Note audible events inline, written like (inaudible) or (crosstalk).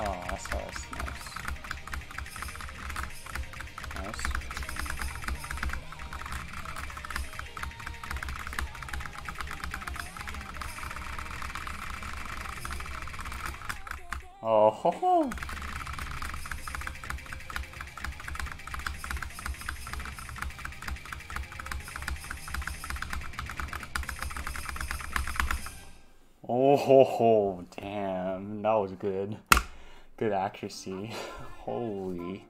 Oh, that's nice. Nice. Oh, ho, (laughs) ho. Oh, ho, ho, damn, that was good. Good accuracy. (laughs) Holy.